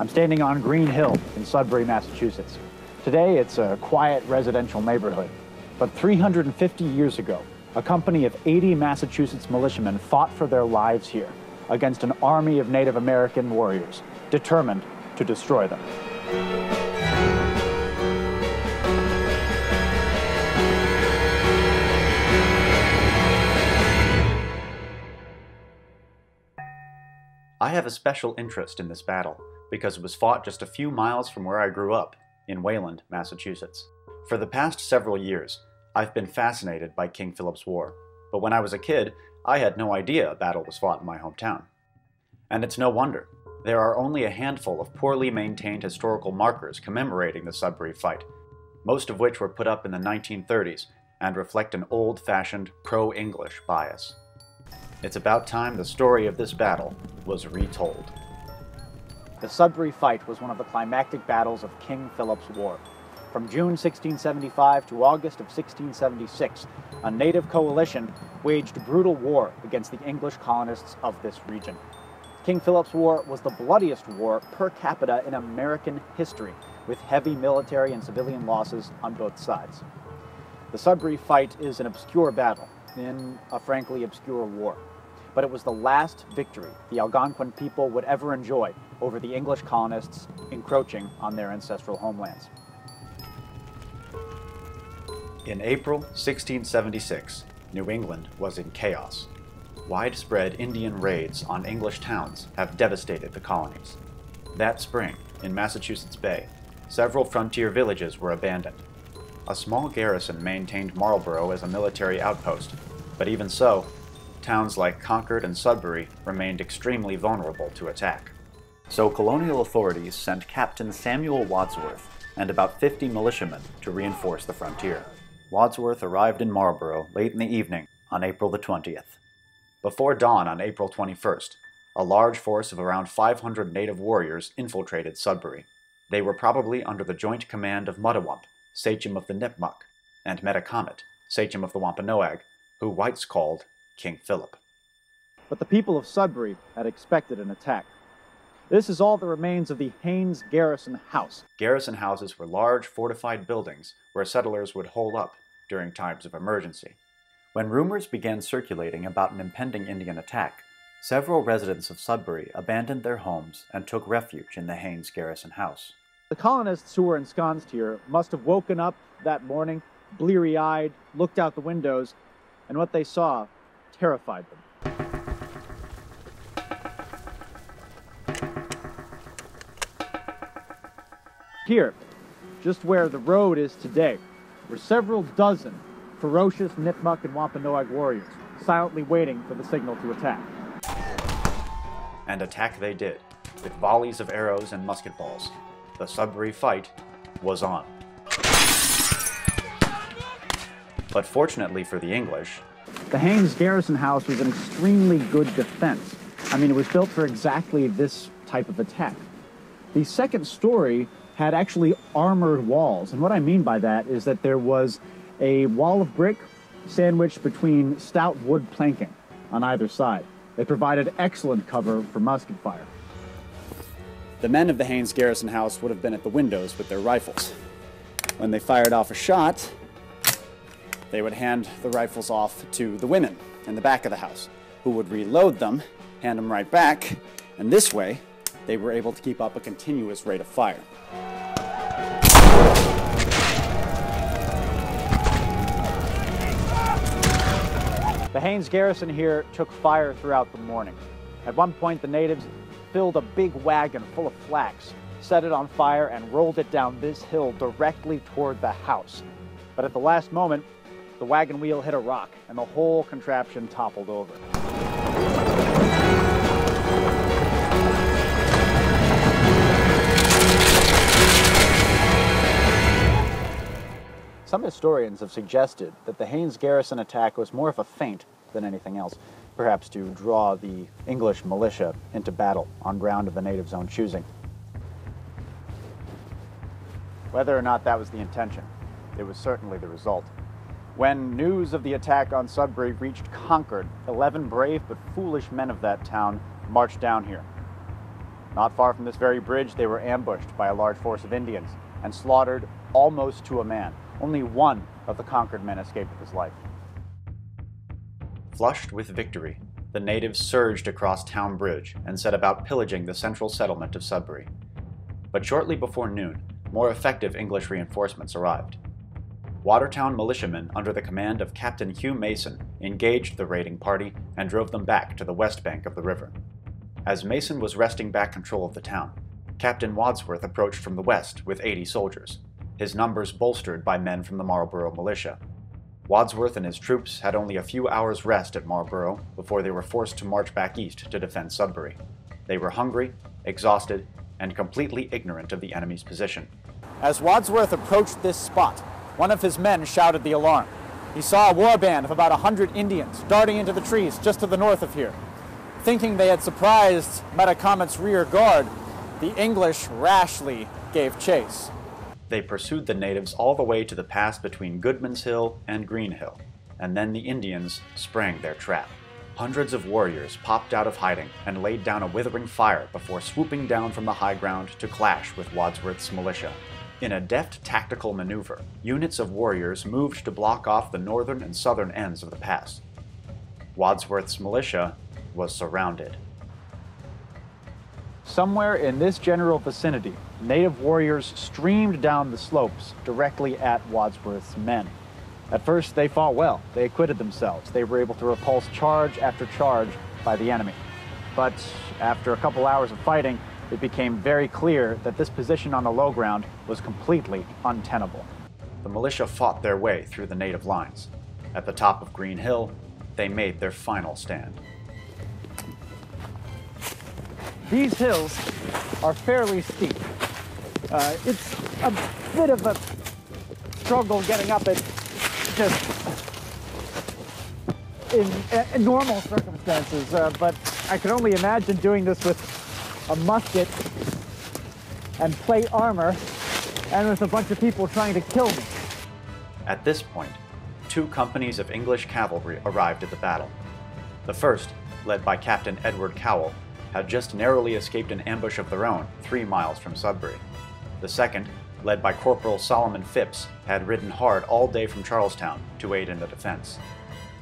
I'm standing on Green Hill in Sudbury, Massachusetts. Today, it's a quiet residential neighborhood. But 350 years ago, a company of 80 Massachusetts militiamen fought for their lives here against an army of Native American warriors, determined to destroy them. I have a special interest in this battle because it was fought just a few miles from where I grew up, in Wayland, Massachusetts. For the past several years, I've been fascinated by King Philip's War, but when I was a kid, I had no idea a battle was fought in my hometown. And it's no wonder. There are only a handful of poorly maintained historical markers commemorating the Sudbury fight, most of which were put up in the 1930s and reflect an old fashioned pro English bias. It's about time the story of this battle was retold. The Sudbury fight was one of the climactic battles of King Philip's War. From June 1675 to August of 1676, a native coalition waged brutal war against the English colonists of this region. King Philip's War was the bloodiest war per capita in American history, with heavy military and civilian losses on both sides. The Sudbury fight is an obscure battle in a frankly obscure war but it was the last victory the Algonquin people would ever enjoy over the English colonists encroaching on their ancestral homelands. In April 1676, New England was in chaos. Widespread Indian raids on English towns have devastated the colonies. That spring, in Massachusetts Bay, several frontier villages were abandoned. A small garrison maintained Marlborough as a military outpost, but even so, towns like Concord and Sudbury remained extremely vulnerable to attack. So colonial authorities sent Captain Samuel Wadsworth and about 50 militiamen to reinforce the frontier. Wadsworth arrived in Marlborough late in the evening on April the 20th. Before dawn on April 21st, a large force of around 500 native warriors infiltrated Sudbury. They were probably under the joint command of Muttawump, sachem of the Nipmuc, and Metacomet, sachem of the Wampanoag, who whites called King Philip. But the people of Sudbury had expected an attack. This is all that remains of the Haynes Garrison House. Garrison houses were large fortified buildings where settlers would hole up during times of emergency. When rumors began circulating about an impending Indian attack, several residents of Sudbury abandoned their homes and took refuge in the Haynes Garrison House. The colonists who were ensconced here must have woken up that morning, bleary eyed, looked out the windows, and what they saw terrified them. Here, just where the road is today, were several dozen ferocious Nipmuc and Wampanoag warriors, silently waiting for the signal to attack. And attack they did, with volleys of arrows and musket balls. The Sudbury fight was on. But fortunately for the English, the Haynes Garrison House was an extremely good defense. I mean, it was built for exactly this type of attack. The second story had actually armored walls. And what I mean by that is that there was a wall of brick sandwiched between stout wood planking on either side. They provided excellent cover for musket fire. The men of the Haynes Garrison House would have been at the windows with their rifles. When they fired off a shot, they would hand the rifles off to the women in the back of the house, who would reload them, hand them right back, and this way, they were able to keep up a continuous rate of fire. The Haynes garrison here took fire throughout the morning. At one point, the natives filled a big wagon full of flax, set it on fire, and rolled it down this hill directly toward the house. But at the last moment, the wagon wheel hit a rock and the whole contraption toppled over. Some historians have suggested that the Haynes garrison attack was more of a feint than anything else, perhaps to draw the English militia into battle on ground of the natives' own choosing. Whether or not that was the intention, it was certainly the result. When news of the attack on Sudbury reached Concord, 11 brave but foolish men of that town marched down here. Not far from this very bridge, they were ambushed by a large force of Indians and slaughtered almost to a man. Only one of the Concord men escaped with his life. Flushed with victory, the natives surged across Town Bridge and set about pillaging the central settlement of Sudbury. But shortly before noon, more effective English reinforcements arrived. Watertown militiamen under the command of Captain Hugh Mason engaged the raiding party and drove them back to the west bank of the river. As Mason was wresting back control of the town, Captain Wadsworth approached from the west with 80 soldiers, his numbers bolstered by men from the Marlborough militia. Wadsworth and his troops had only a few hours' rest at Marlborough before they were forced to march back east to defend Sudbury. They were hungry, exhausted, and completely ignorant of the enemy's position. As Wadsworth approached this spot, one of his men shouted the alarm. He saw a war band of about a hundred Indians darting into the trees just to the north of here. Thinking they had surprised Metacomet's rear guard, the English rashly gave chase. They pursued the natives all the way to the pass between Goodman's Hill and Green Hill, and then the Indians sprang their trap. Hundreds of warriors popped out of hiding and laid down a withering fire before swooping down from the high ground to clash with Wadsworth's militia. In a deft tactical maneuver, units of warriors moved to block off the northern and southern ends of the pass. Wadsworth's militia was surrounded. Somewhere in this general vicinity, native warriors streamed down the slopes directly at Wadsworth's men. At first, they fought well. They acquitted themselves. They were able to repulse charge after charge by the enemy. But after a couple hours of fighting, it became very clear that this position on the low ground was completely untenable. The militia fought their way through the native lines. At the top of Green Hill, they made their final stand. These hills are fairly steep. Uh, it's a bit of a struggle getting up it just in, in normal circumstances, uh, but I can only imagine doing this with a musket and plate armor and with a bunch of people trying to kill me. At this point, two companies of English cavalry arrived at the battle. The first, led by Captain Edward Cowell, had just narrowly escaped an ambush of their own three miles from Sudbury. The second, led by Corporal Solomon Phipps, had ridden hard all day from Charlestown to aid in the defense.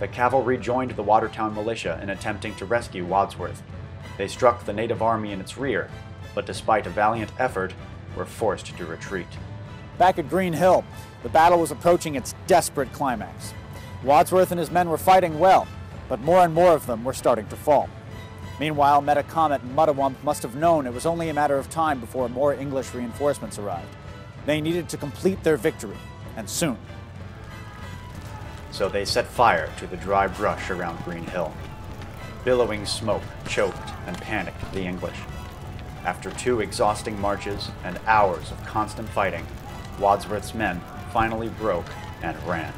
The cavalry joined the Watertown militia in attempting to rescue Wadsworth. They struck the native army in its rear, but despite a valiant effort, were forced to retreat. Back at Green Hill, the battle was approaching its desperate climax. Wadsworth and his men were fighting well, but more and more of them were starting to fall. Meanwhile, Metacomet and Muttawump must have known it was only a matter of time before more English reinforcements arrived. They needed to complete their victory, and soon. So they set fire to the dry brush around Green Hill. Billowing smoke choked and panicked the English. After two exhausting marches and hours of constant fighting, Wadsworth's men finally broke and ran.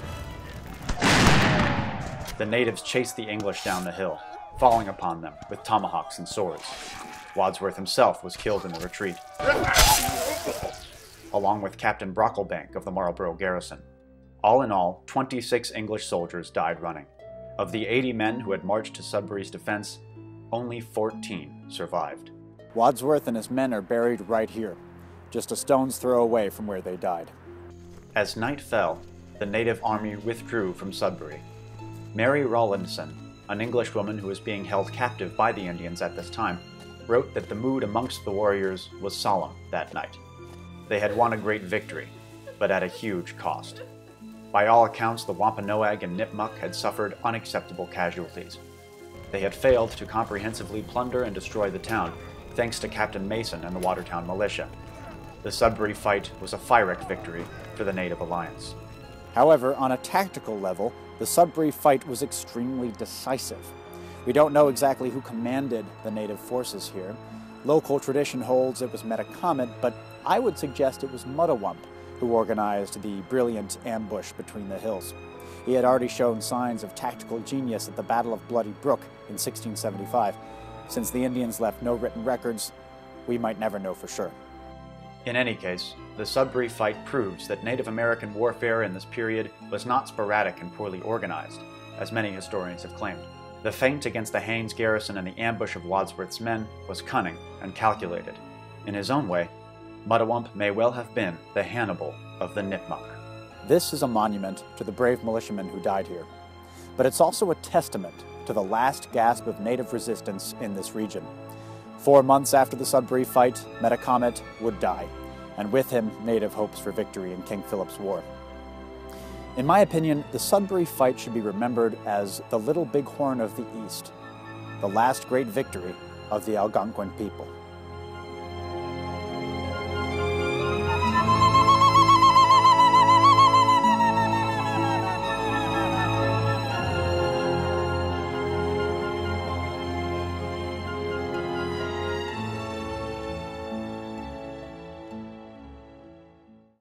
The natives chased the English down the hill, falling upon them with tomahawks and swords. Wadsworth himself was killed in the retreat, along with Captain Brocklebank of the Marlborough garrison. All in all, 26 English soldiers died running. Of the 80 men who had marched to Sudbury's defense, only 14 survived. Wadsworth and his men are buried right here, just a stone's throw away from where they died. As night fell, the native army withdrew from Sudbury. Mary Rowlandson, an Englishwoman who was being held captive by the Indians at this time, wrote that the mood amongst the warriors was solemn that night. They had won a great victory, but at a huge cost. By all accounts, the Wampanoag and Nipmuc had suffered unacceptable casualties. They had failed to comprehensively plunder and destroy the town, thanks to Captain Mason and the Watertown militia. The Sudbury fight was a Pyrrhic victory for the Native Alliance. However, on a tactical level, the Sudbury fight was extremely decisive. We don't know exactly who commanded the native forces here. Local tradition holds it was Metacomet, but I would suggest it was Muttawump who organized the brilliant ambush between the hills. He had already shown signs of tactical genius at the Battle of Bloody Brook in 1675. Since the Indians left no written records, we might never know for sure. In any case, the Sudbury fight proves that Native American warfare in this period was not sporadic and poorly organized, as many historians have claimed. The feint against the Haynes garrison and the ambush of Wadsworth's men was cunning and calculated. In his own way, Muttawump may well have been the Hannibal of the Nipmuc. This is a monument to the brave militiamen who died here, but it's also a testament to the last gasp of native resistance in this region. Four months after the Sudbury fight, Metacomet would die, and with him, native hopes for victory in King Philip's War. In my opinion, the Sudbury fight should be remembered as the Little Bighorn of the East, the last great victory of the Algonquin people.